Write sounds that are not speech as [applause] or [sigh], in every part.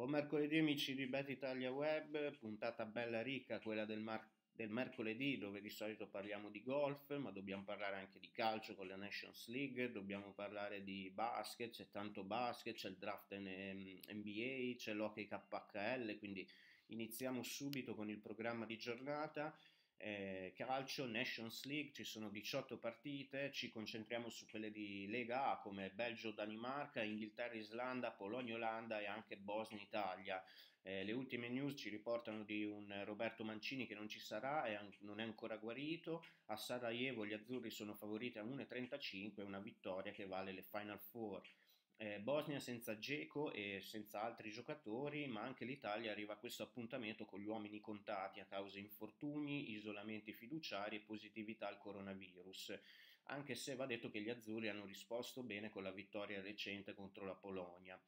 Buon mercoledì amici di Bet Italia Web, puntata bella ricca, quella del, mar- del, mercoledì dove di solito parliamo di golf, ma dobbiamo parlare anche di calcio con la Nations League, dobbiamo parlare di basket, c'è tanto basket, c'è il draft NBA, c'è l'hockey KHL, quindi iniziamo subito con il programma di giornata eh, calcio, Nations League, ci sono 18 partite, ci concentriamo su quelle di Lega A come Belgio-Danimarca, Inghilterra-Islanda, Polonia-Olanda e anche Bosnia-Italia. Eh, le ultime news ci riportano di un Roberto Mancini che non ci sarà e non è ancora guarito. A Sarajevo gli azzurri sono favoriti a 1,35, una vittoria che vale le Final Four. Eh, Bosnia senza Geco e senza altri giocatori, ma anche l'Italia arriva a questo appuntamento con gli uomini contati a causa infortuni, isolamenti fiduciari e positività al coronavirus, anche se va detto che gli azzurri hanno risposto bene con la vittoria recente contro la Polonia.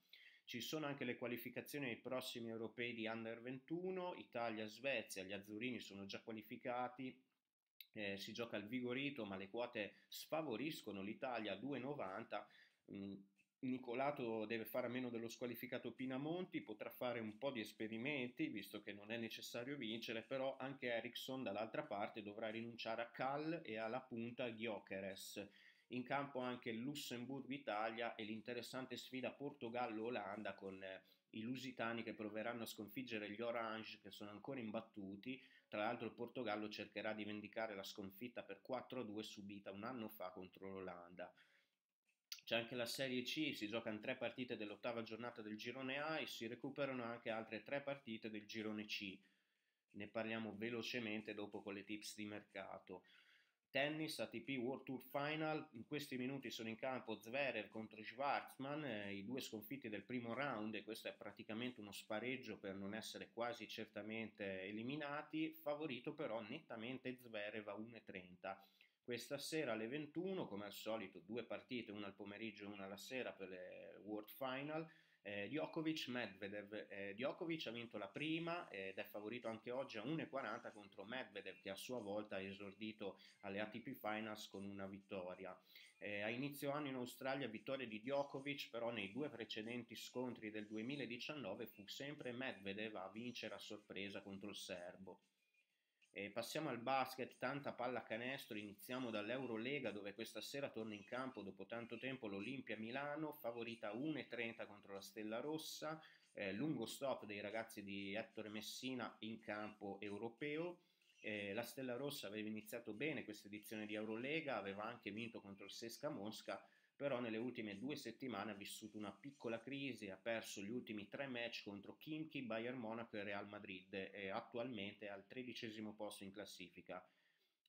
Ci sono anche le qualificazioni ai prossimi europei di Under 21, Italia-Svezia, gli azzurrini sono già qualificati, eh, si gioca al Vigorito, ma le quote sfavoriscono l'Italia a 2,90. Nicolato deve fare a meno dello squalificato Pinamonti, potrà fare un po' di esperimenti, visto che non è necessario vincere, però anche Ericsson dall'altra parte dovrà rinunciare a Cal e alla punta Gyökeres. In campo anche Lussemburgo-Italia e l'interessante sfida Portogallo-Olanda con eh, i lusitani che proveranno a sconfiggere gli Orange che sono ancora imbattuti. Tra l'altro il Portogallo cercherà di vendicare la sconfitta per 4-2 subita un anno fa contro l'Olanda. C'è anche la Serie C, si giocano tre partite dell'ottava giornata del girone A e si recuperano anche altre tre partite del girone C. Ne parliamo velocemente dopo con le tips di mercato. Tennis ATP World Tour Final, in questi minuti sono in campo Zverev contro Schwarzman, eh, i due sconfitti del primo round e questo è praticamente uno spareggio per non essere quasi certamente eliminati, favorito però nettamente Zverev a 1,30. Questa sera alle 21, come al solito, due partite, una al pomeriggio e una alla sera per le World Final. Eh, Djokovic, Medvedev. Eh, Djokovic ha vinto la prima ed è favorito anche oggi a 1,40 contro Medvedev che a sua volta ha esordito alle ATP Finals con una vittoria. Eh, a inizio anno in Australia vittoria di Djokovic, però nei due precedenti scontri del 2019 fu sempre Medvedev a vincere a sorpresa contro il serbo. E passiamo al basket, tanta palla canestro, iniziamo dall'Eurolega dove questa sera torna in campo dopo tanto tempo l'Olimpia Milano, favorita 1,30 contro la Stella Rossa, eh, lungo stop dei ragazzi di Ettore Messina in campo europeo. Eh, la Stella Rossa aveva iniziato bene questa edizione di Eurolega, aveva anche vinto contro il Sesca Mosca, però nelle ultime due settimane ha vissuto una piccola crisi, ha perso gli ultimi tre match contro Kimchi, Bayern Monaco e Real Madrid e attualmente è al tredicesimo posto in classifica.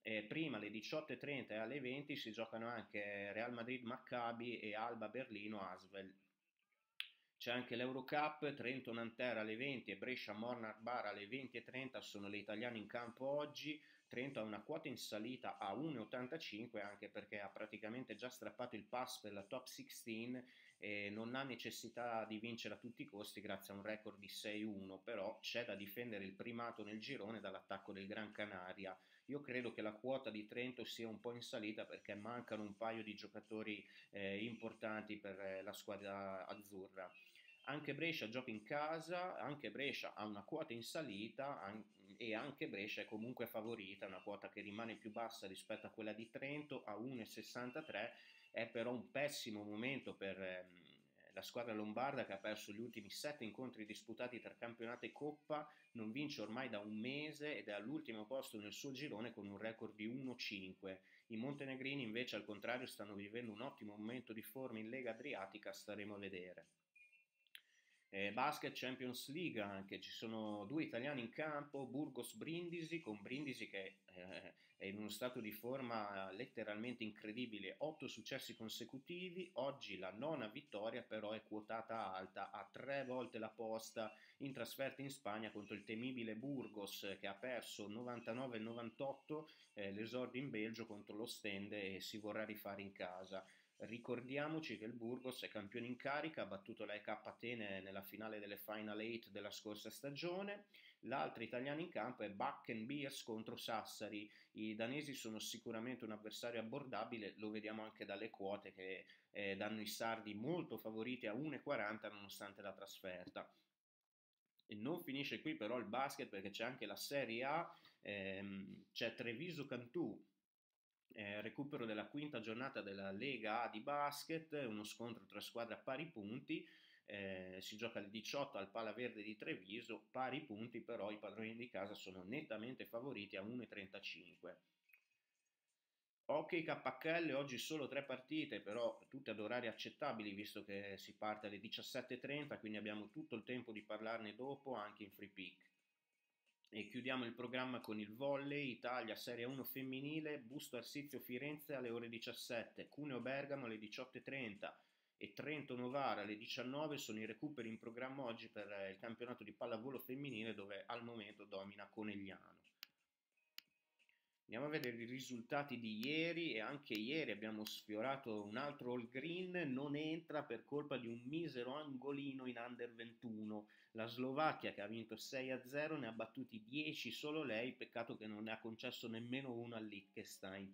Eh, prima alle 18.30 e alle 20 si giocano anche Real Madrid Maccabi e Alba Berlino Asvel. C'è anche l'Eurocup, Trento Nanterra alle 20 e Brescia Mornar Bar alle 20.30 sono le italiane in campo oggi. Trento ha una quota in salita a 1,85 anche perché ha praticamente già strappato il pass per la top 16 e non ha necessità di vincere a tutti i costi grazie a un record di 6-1, però c'è da difendere il primato nel girone dall'attacco del Gran Canaria. Io credo che la quota di Trento sia un po' in salita perché mancano un paio di giocatori eh, importanti per eh, la squadra azzurra. Anche Brescia gioca in casa, anche Brescia ha una quota in salita e anche Brescia è comunque favorita, una quota che rimane più bassa rispetto a quella di Trento a 1,63, è però un pessimo momento per ehm, la squadra lombarda che ha perso gli ultimi sette incontri disputati tra campionato e coppa, non vince ormai da un mese ed è all'ultimo posto nel suo girone con un record di 1-5. I montenegrini invece al contrario stanno vivendo un ottimo momento di forma in Lega Adriatica, staremo a vedere. Eh, basket Champions League anche, ci sono due italiani in campo, Burgos Brindisi, con Brindisi che eh, è in uno stato di forma letteralmente incredibile, otto successi consecutivi, oggi la nona vittoria però è quotata alta, a tre volte la posta in trasferta in Spagna contro il temibile Burgos che ha perso 99-98 eh, l'esordio in Belgio contro lo Stende e si vorrà rifare in casa. Ricordiamoci che il Burgos è campione in carica, ha battuto la EK Atene nella finale delle Final 8 della scorsa stagione. L'altro italiano in campo è Bakken Beers contro Sassari. I danesi sono sicuramente un avversario abbordabile, lo vediamo anche dalle quote che eh, danno i sardi molto favoriti a 1,40 nonostante la trasferta. E non finisce qui però il basket perché c'è anche la Serie A, ehm, c'è Treviso Cantù, eh, recupero della quinta giornata della Lega A di basket, uno scontro tra squadre a pari punti, eh, si gioca alle 18 al Pala Verde di Treviso, pari punti però i padroni di casa sono nettamente favoriti a 1,35. Hockey KHL oggi solo tre partite, però tutte ad orari accettabili visto che si parte alle 17.30, quindi abbiamo tutto il tempo di parlarne dopo anche in free pick. E chiudiamo il programma con il volley, Italia Serie 1 femminile, Busto Arsizio Firenze alle ore 17, Cuneo Bergamo alle 18.30 e Trento Novara alle 19 sono i recuperi in programma oggi per il campionato di pallavolo femminile dove al momento domina Conegliano. Andiamo a vedere i risultati di ieri e anche ieri abbiamo sfiorato un altro all green, non entra per colpa di un misero angolino in under 21. La Slovacchia che ha vinto 6-0 ne ha battuti 10 solo lei, peccato che non ne ha concesso nemmeno uno al Liechtenstein.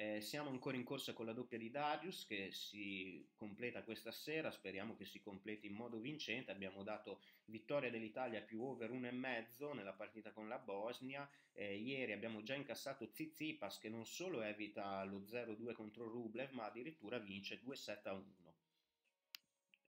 Eh, siamo ancora in corsa con la doppia di Darius che si completa questa sera, speriamo che si completi in modo vincente. Abbiamo dato vittoria dell'Italia più over 1,5 nella partita con la Bosnia. Eh, ieri abbiamo già incassato Zizipas che non solo evita lo 0-2 contro Rublev, ma addirittura vince 2-7-1.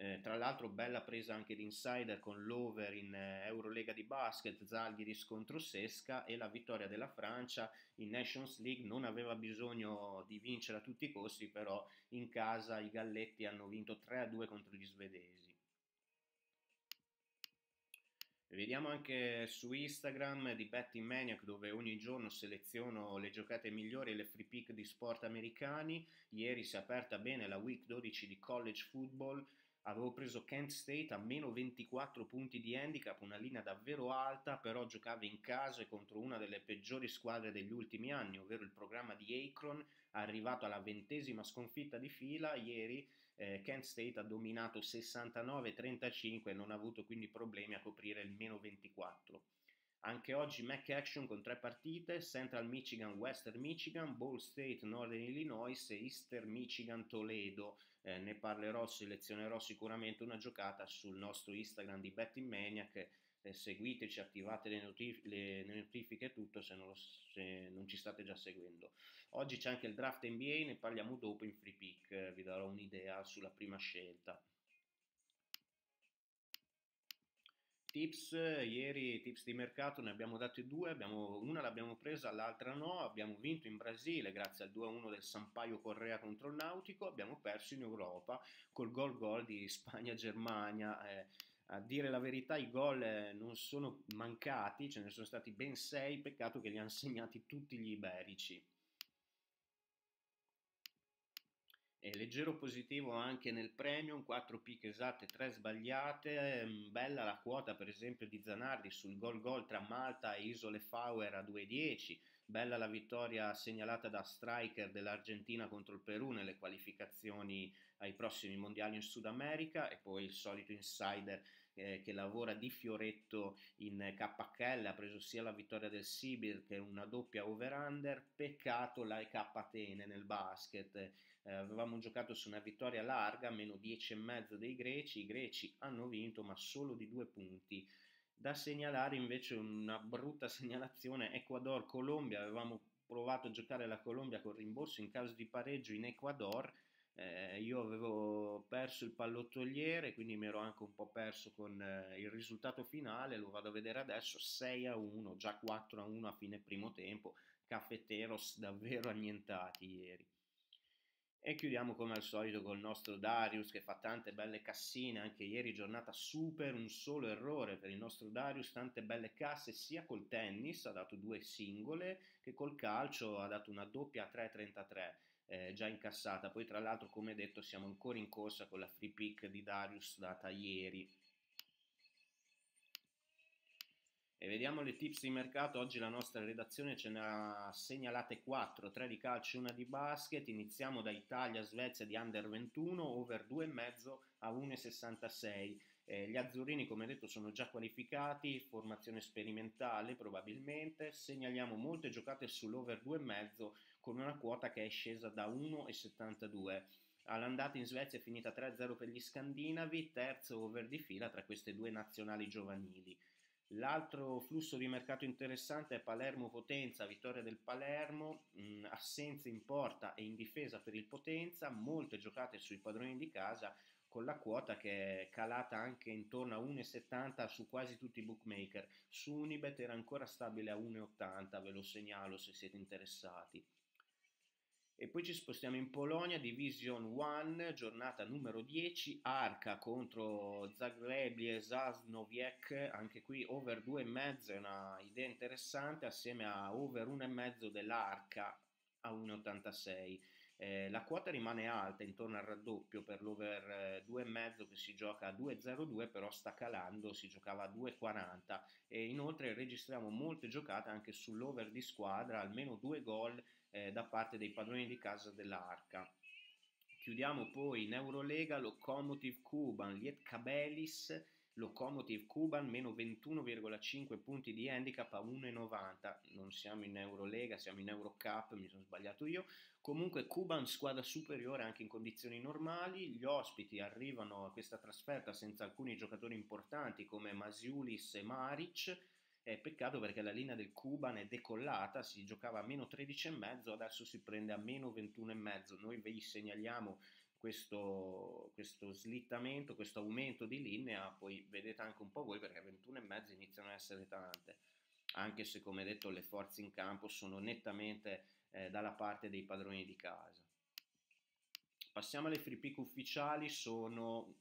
Eh, tra l'altro bella presa anche di insider con l'over in eh, Eurolega di basket, Zalgiris contro Sesca e la vittoria della Francia in Nations League non aveva bisogno di vincere a tutti i costi, però in casa i Galletti hanno vinto 3-2 contro gli svedesi. Vediamo anche su Instagram di Betting Maniac dove ogni giorno seleziono le giocate migliori e le free pick di sport americani. Ieri si è aperta bene la week 12 di college football Avevo preso Kent State a meno 24 punti di handicap, una linea davvero alta, però giocava in casa e contro una delle peggiori squadre degli ultimi anni, ovvero il programma di Akron, arrivato alla ventesima sconfitta di fila. Ieri eh, Kent State ha dominato 69-35 e non ha avuto quindi problemi a coprire il meno 24. Anche oggi Mac Action con tre partite, Central Michigan, Western Michigan, Ball State, Northern Illinois e Eastern Michigan, Toledo. Eh, ne parlerò, selezionerò sicuramente una giocata sul nostro Instagram di Betting Maniac. Eh, seguiteci, attivate le, notif- le notifiche e tutto se non, lo, se non, ci state già seguendo. Oggi c'è anche il draft NBA, ne parliamo dopo in free pick, eh, vi darò un'idea sulla prima scelta. Tips, ieri tips di mercato ne abbiamo dati due, abbiamo, una l'abbiamo presa, l'altra no, abbiamo vinto in Brasile grazie al 2-1 del Sampaio Correa contro il Nautico, abbiamo perso in Europa col gol gol di Spagna-Germania. Eh, a dire la verità i gol eh, non sono mancati, ce ne sono stati ben sei, peccato che li hanno segnati tutti gli iberici. E leggero positivo anche nel premium, 4 pick esatte, 3 sbagliate, ehm, bella la quota per esempio di Zanardi sul gol gol tra Malta e Isole Fauer a 2,10, bella la vittoria segnalata da striker dell'Argentina contro il Perù nelle qualificazioni ai prossimi mondiali in Sud America e poi il solito insider che lavora di fioretto in KHL, ha preso sia la vittoria del Sibir che una doppia over-under, peccato la EK Atene nel basket, eh, avevamo giocato su una vittoria larga, meno 10,5 dei greci, i greci hanno vinto ma solo di due punti. Da segnalare invece una brutta [laughs] segnalazione Ecuador-Colombia, avevamo provato a giocare la Colombia con rimborso in caso di pareggio in Ecuador, eh, io avevo perso il pallottoliere, quindi mi ero anche un po' perso con eh, il risultato finale, lo vado a vedere adesso, 6 a 1, già 4 a 1 a fine primo tempo, caffetteros [laughs] davvero annientati ieri. E chiudiamo come al solito col nostro Darius che fa tante belle cassine, anche ieri giornata super, un solo errore per il nostro Darius, tante belle casse sia col tennis, ha dato due singole, che col calcio ha dato una doppia a 3.33 eh, già incassata. Poi tra l'altro come detto siamo ancora in corsa con la free pick di Darius data ieri. E vediamo le tips di mercato, oggi la nostra redazione ce ne ha segnalate 4, 3 di calcio e una di basket, iniziamo da Italia-Svezia di Under 21, over 2,5 a 1,66. Eh, gli azzurrini come detto sono già qualificati, formazione sperimentale probabilmente, segnaliamo molte giocate sull'over 2,5 con una quota che è scesa da 1,72. All'andata in Svezia è finita 3-0 per gli scandinavi, terzo over di fila tra queste due nazionali giovanili. L'altro flusso di mercato interessante è Palermo-Potenza, vittoria del Palermo, mh, assenze in porta e in difesa per il Potenza, molte giocate sui padroni di casa con la quota che è calata anche intorno a 1,70 su quasi tutti i bookmaker. Su Unibet era ancora stabile a 1,80, ve lo segnalo se siete interessati. E poi ci spostiamo in Polonia, Division 1, giornata numero 10, Arca contro Zagrebie Zasnowiec, anche qui over 2,5 è una idea interessante, assieme a over 1,5 dell'Arca a 1,86. Eh, la quota rimane alta, intorno al raddoppio per l'over eh, 2,5 che si gioca a 2,02, però sta calando, si giocava a 2,40 e inoltre registriamo molte giocate anche sull'over di squadra, almeno due gol eh, da parte dei padroni di casa dell'Arca. Chiudiamo poi in Eurolega Lokomotiv Kuban, Lietkabelis, Lokomotiv Kuban meno 21,5 punti di handicap a 1,90. Non siamo in Eurolega, siamo in Eurocup, mi sono sbagliato io. Comunque Kuban squadra superiore anche in condizioni normali. Gli ospiti arrivano a questa trasferta senza alcuni giocatori importanti come Masiulis e Maric è peccato perché la linea del Cuban è decollata, si giocava a meno 13,5, adesso si prende a meno 21,5. Noi vi segnaliamo questo, questo, slittamento, questo aumento di linea, poi vedete anche un po' voi perché 21,5 iniziano a essere tante, anche se come detto le forze in campo sono nettamente eh, dalla parte dei padroni di casa. Passiamo alle free pick ufficiali, sono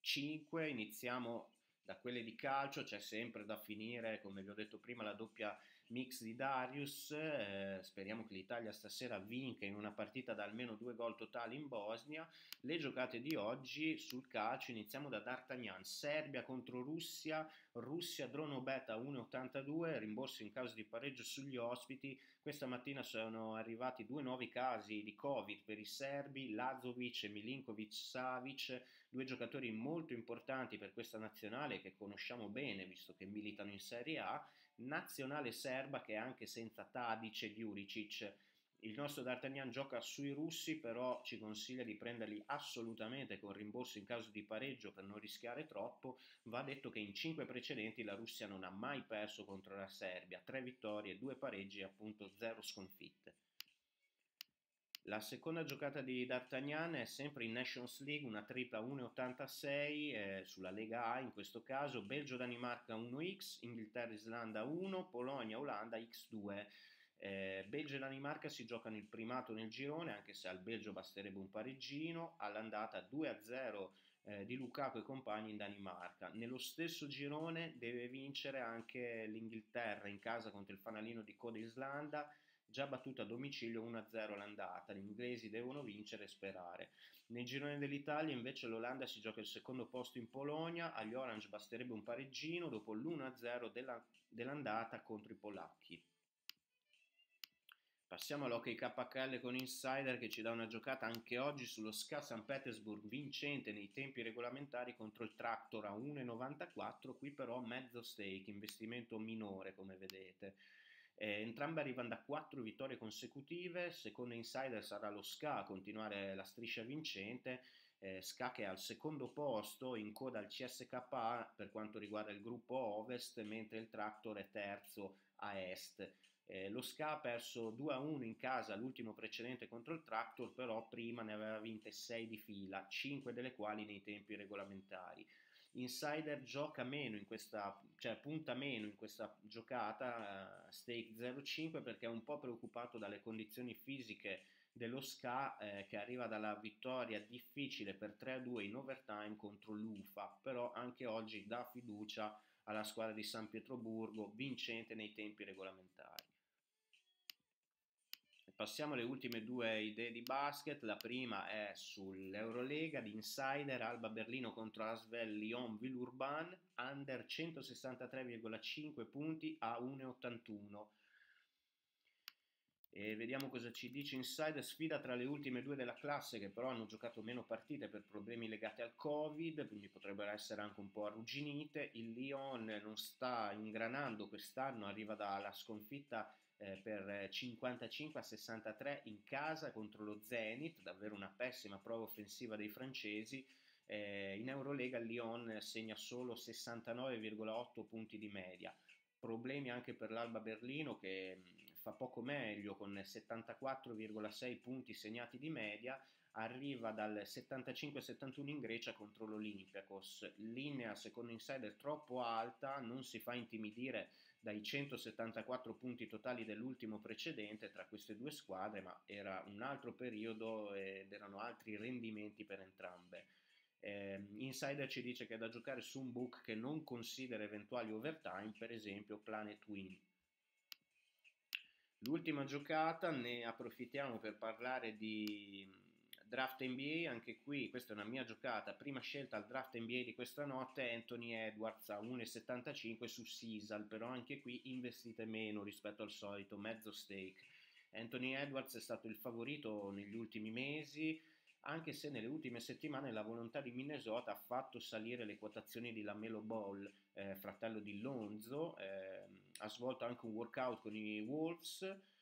5, iniziamo da quelle di calcio c'è sempre da finire, come vi ho detto prima, la doppia mix di Darius. Eh, speriamo che l'Italia stasera vinca in una partita da almeno due gol totali in Bosnia. Le giocate di oggi sul calcio iniziamo da D'Artagnan, Serbia contro Russia, Russia Drono Beta 1,82, rimborso in caso di pareggio sugli ospiti. Questa mattina sono arrivati due nuovi casi di Covid per i serbi, Lazovic e Milinkovic Savic, due giocatori molto importanti per questa nazionale che conosciamo bene visto che militano in Serie A, nazionale serba che anche senza Tadic e Juricic il nostro D'Artagnan gioca sui russi, però ci consiglia di prenderli assolutamente con rimborso in caso di pareggio per non rischiare troppo. Va detto che in cinque precedenti la Russia non ha mai perso contro la Serbia, tre vittorie, due pareggi e appunto zero sconfitte. La seconda giocata di D'Artagnan è sempre in Nations League, una tripla 1,86 eh, sulla Lega A in questo caso, Belgio-Danimarca 1x, Inghilterra-Islanda 1, Polonia-Olanda x2. Eh, Belgio e Danimarca si giocano il primato nel girone, anche se al Belgio basterebbe un pareggino, all'andata 2-0 eh, di Lukaku e compagni in Danimarca. Nello stesso girone deve vincere anche l'Inghilterra in casa contro il fanalino di Coda Islanda già battuta a domicilio 1-0 l'andata, gli inglesi devono vincere e sperare. Nel girone dell'Italia invece l'Olanda si gioca il secondo posto in Polonia, agli Orange basterebbe un pareggino dopo l'1-0 della, dell'andata contro i polacchi. Passiamo all'Hockey KHL con Insider che ci dà una giocata anche oggi sullo SKA St. Petersburg vincente nei tempi regolamentari contro il Tractor a 1,94, qui però mezzo stake, investimento minore come vedete. Eh, entrambe arrivano da quattro vittorie consecutive, secondo Insider sarà lo SCA a continuare la striscia vincente, eh, SCA che è al secondo posto in coda al CSKA per quanto riguarda il gruppo Ovest, mentre il Tractor è terzo a Est. Eh, lo SCA ha perso 2-1 in casa l'ultimo precedente contro il Tractor, però prima ne aveva vinte 6 di fila, 5 delle quali nei tempi regolamentari. Insider gioca meno in questa, cioè punta meno in questa giocata, uh, stake 0,5 perché è un po' preoccupato dalle condizioni fisiche dello SCA eh, che arriva dalla vittoria difficile per 3-2 in overtime contro l'UFA, però anche oggi dà fiducia alla squadra di San Pietroburgo vincente nei tempi regolamentari. Passiamo alle ultime due idee di basket. La prima è sull'Eurolega di Insider, Alba Berlino contro Asvel Lyon Villeurbanne, under 163,5 punti a 1,81. E vediamo cosa ci dice Insider. Sfida tra le ultime due della classe che però hanno giocato meno partite per problemi legati al Covid, quindi potrebbero essere anche un po' arrugginite. Il Lyon non sta ingranando quest'anno, arriva dalla sconfitta eh, per 55 a 63 in casa contro lo Zenit, davvero una pessima prova offensiva dei francesi. Eh, in Eurolega Lyon segna solo 69,8 punti di media. Problemi anche per l'Alba Berlino che fa poco meglio con 74,6 punti segnati di media, arriva dal 75-71 in Grecia contro l'Olympiakos. Linea secondo Insider troppo alta, non si fa intimidire dai 174 punti totali dell'ultimo precedente tra queste due squadre, ma era un altro periodo ed erano altri rendimenti per entrambe. Eh, Insider ci dice che è da giocare su un book che non considera eventuali overtime, per esempio Planet Win. L'ultima giocata ne approfittiamo per parlare di draft NBA, anche qui questa è una mia giocata, prima scelta al draft NBA di questa notte, Anthony Edwards a 1,75 su Sisal, però anche qui investite meno rispetto al solito, mezzo stake. Anthony Edwards è stato il favorito negli ultimi mesi, anche se nelle ultime settimane la volontà di Minnesota ha fatto salire le quotazioni di Lamelo Ball, eh, fratello di Lonzo, eh, ha svolto anche un workout con i Wolves,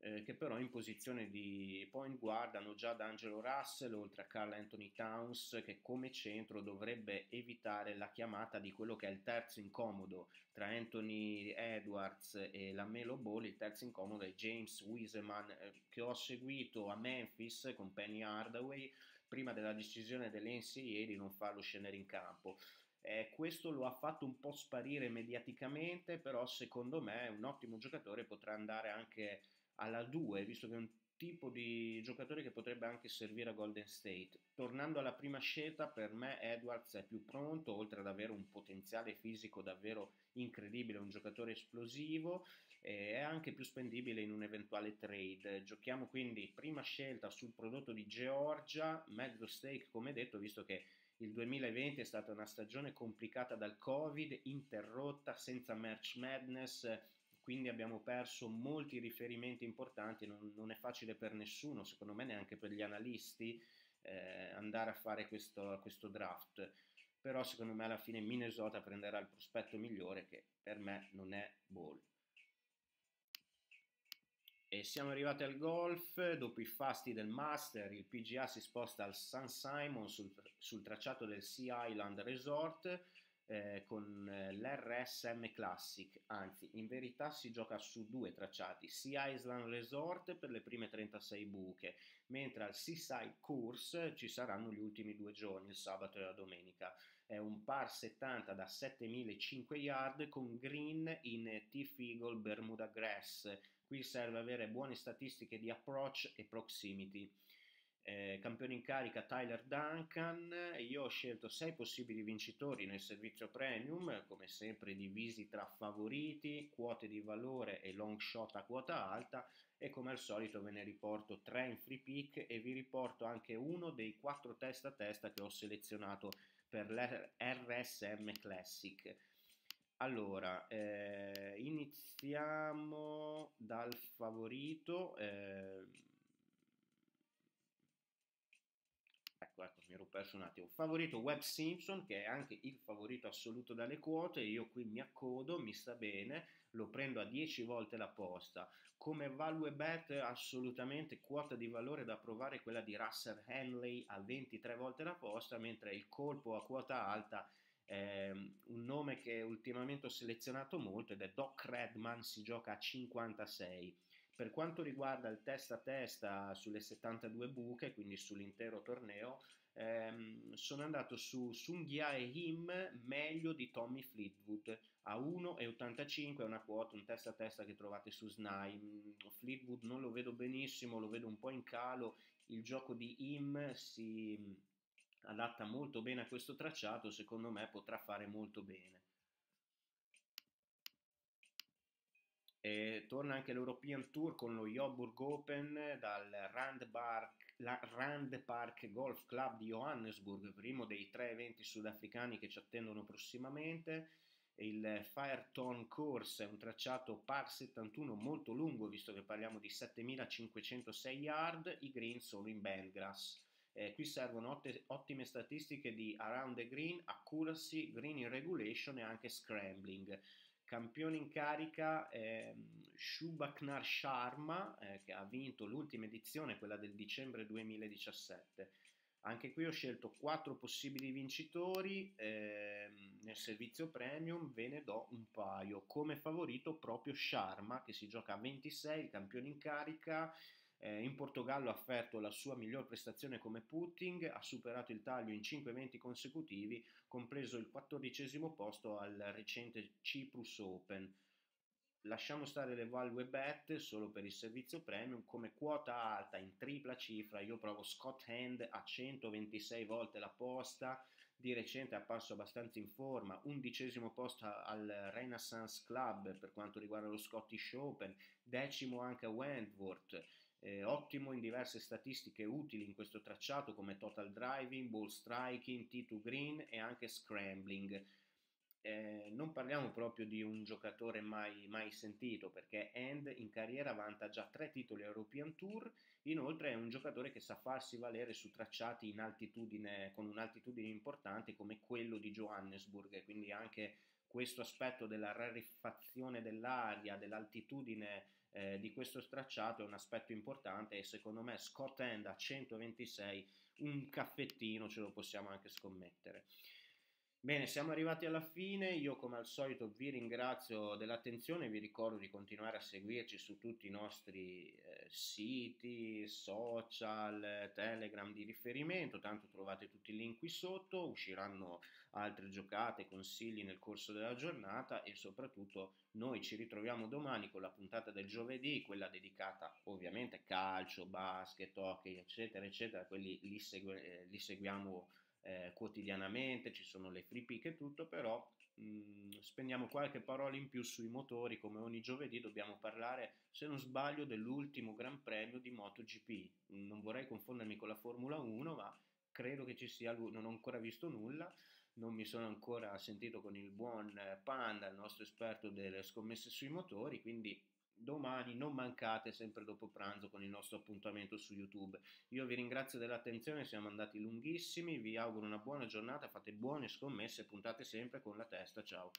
eh, che però in posizione di point guard hanno già D'Angelo Russell oltre a Carl Anthony Towns che come centro dovrebbe evitare la chiamata di quello che è il terzo incomodo tra Anthony Edwards e la Melo Ball, il terzo incomodo è James Wiseman eh, che ho seguito a Memphis con Penny Hardaway prima della decisione dell'NCAA di non farlo scendere in campo. Eh, questo lo ha fatto un po' sparire mediaticamente, però secondo me è un ottimo giocatore, potrà andare anche alla 2, visto che è un tipo di giocatore che potrebbe anche servire a Golden State. Tornando alla prima scelta, per me Edwards è più pronto, oltre ad avere un potenziale fisico davvero incredibile, un giocatore esplosivo, è anche più spendibile in un eventuale trade. Giochiamo quindi prima scelta sul prodotto di Georgia, mezzo stake come detto, visto che il 2020 è stata una stagione complicata dal Covid, interrotta, senza March Madness, quindi abbiamo perso molti riferimenti importanti, non, non, è facile per nessuno, secondo me neanche per gli analisti, eh, andare a fare questo, questo, draft, però secondo me alla fine Minnesota prenderà il prospetto migliore che per me non è Ball. E siamo arrivati al golf, dopo i fasti del Master, il PGA si sposta al San Simon sul, sul tracciato del Sea Island Resort, eh, con eh, l'RSM Classic, anzi in verità si gioca su due tracciati, Sea Island Resort per le prime 36 buche, mentre al Seaside Course ci saranno gli ultimi due giorni, il sabato e la domenica. È un par 70 da 7005 yard con green in T-Figgle Bermuda Grass. Qui serve avere buone statistiche di approach e proximity eh, campione in carica Tyler Duncan, io ho scelto sei possibili vincitori nel servizio premium, come sempre divisi tra favoriti, quote di valore e long shot a quota alta e come al solito ve ne riporto tre in free pick e vi riporto anche uno dei quattro testa a testa che ho selezionato per l'RSM Classic. Allora, eh, iniziamo dal favorito. Eh, mi ero perso un attimo. Favorito Web Simpson, che è anche il favorito assoluto dalle quote. Io qui mi accodo, mi sta bene, lo prendo a 10 volte la posta. Come value bet, assolutamente quota di valore da provare quella di Russell Henley a 23 volte la posta, mentre il colpo a quota alta è un nome che ultimamente ho selezionato molto ed è Doc Redman, si gioca a 56. Per quanto riguarda il testa a testa sulle 72 buche, quindi sull'intero torneo, ehm, sono andato su Sunghia e Him meglio di Tommy Fleetwood a 1,85 è una quota, un testa a testa che trovate su SNAI. Mm, Fleetwood non lo vedo benissimo, lo vedo un po' in calo, il gioco di Him si adatta molto bene a questo tracciato, secondo me potrà fare molto bene. E torna anche l'European Tour con lo Joburg Open dal Rand Park, Rand Park Golf Club di Johannesburg, primo dei tre eventi sudafricani che ci attendono prossimamente. Il Fireton Course è un tracciato par 71 molto lungo, visto che parliamo di 7506 yard, i green sono in bandgrass. Eh, qui servono otte, ottime statistiche di around the green, accuracy, green in regulation e anche scrambling. Campione in carica eh, Shubhaknar Sharma, eh, che ha vinto l'ultima edizione, quella del dicembre 2017. Anche qui ho scelto quattro possibili vincitori, eh, nel servizio premium ve ne do un paio. Come favorito proprio Sharma, che si gioca a 26, il campione in carica, eh, in Portogallo ha offerto la sua miglior prestazione come putting, ha superato il taglio in 5 eventi consecutivi, compreso il quattordicesimo posto al recente Cyprus Open. Lasciamo stare le value bet solo per il servizio premium, come quota alta in tripla cifra io provo Scott Hand a 126 volte la posta, di recente è apparso abbastanza in forma, undicesimo posto al Renaissance Club per quanto riguarda lo Scottish Open, decimo anche a Wentworth, eh, ottimo in diverse statistiche utili in questo tracciato come total driving, ball striking, T2 green e anche scrambling. Eh, non parliamo proprio di un giocatore mai, mai sentito perché End in carriera vanta già tre titoli European Tour, inoltre è un giocatore che sa farsi valere su tracciati con un'altitudine importante come quello di Johannesburg, quindi anche questo aspetto della rarefazione dell'aria, dell'altitudine eh, di questo stracciato è un aspetto importante e secondo me Scott End a 126 un caffettino ce lo possiamo anche scommettere. Bene, siamo arrivati alla fine, io come al solito vi ringrazio dell'attenzione, vi ricordo di continuare a seguirci su tutti i nostri eh, siti, social, telegram di riferimento, tanto trovate tutti i link qui sotto, usciranno altre giocate, consigli nel corso della giornata e soprattutto noi ci ritroviamo domani con la puntata del giovedì, quella dedicata ovviamente calcio, basket, hockey, eccetera, eccetera, quelli li, segue, eh, li seguiamo eh, quotidianamente, ci sono le free pick e tutto, però mh, mm, spendiamo qualche parola in più sui motori, come ogni giovedì dobbiamo parlare, se non sbaglio, dell'ultimo Gran Premio di MotoGP. Non vorrei confondermi con la Formula 1, ma credo che ci sia non ho ancora visto nulla, non mi sono ancora sentito con il buon Panda, il nostro esperto delle scommesse sui motori, quindi domani non mancate sempre dopo pranzo con il nostro appuntamento su YouTube. Io vi ringrazio dell'attenzione, siamo andati lunghissimi, vi auguro una buona giornata, fate buone scommesse, puntate sempre con la testa, ciao.